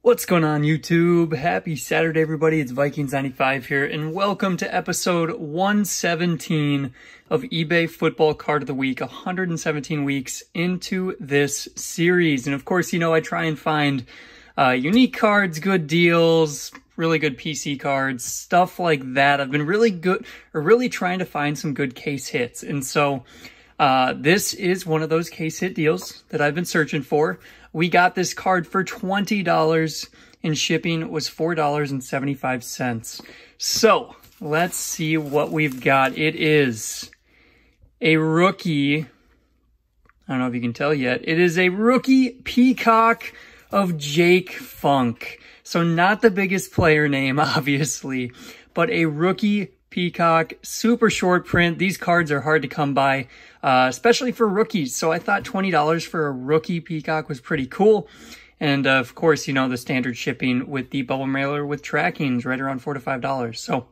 What's going on YouTube? Happy Saturday everybody, it's Vikings95 here and welcome to episode 117 of eBay Football Card of the Week, 117 weeks into this series. And of course, you know, I try and find uh, unique cards, good deals, really good PC cards, stuff like that. I've been really good, or really trying to find some good case hits. And so uh, this is one of those case hit deals that I've been searching for. We got this card for $20 and shipping was $4.75. So let's see what we've got. It is a rookie. I don't know if you can tell yet. It is a rookie peacock of Jake Funk. So not the biggest player name, obviously, but a rookie Peacock, super short print. These cards are hard to come by, uh, especially for rookies. So I thought $20 for a rookie Peacock was pretty cool. And uh, of course, you know, the standard shipping with the bubble mailer with trackings right around 4 to $5. So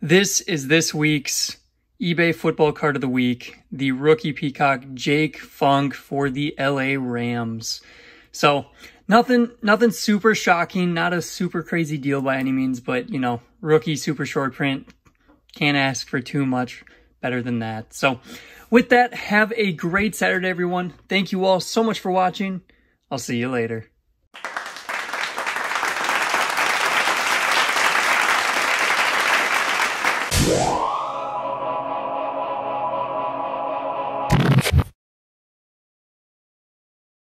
this is this week's eBay football card of the week, the rookie Peacock Jake Funk for the LA Rams. So nothing, nothing super shocking, not a super crazy deal by any means, but you know, rookie super short print, can't ask for too much better than that. So with that, have a great Saturday, everyone. Thank you all so much for watching. I'll see you later. Yeah.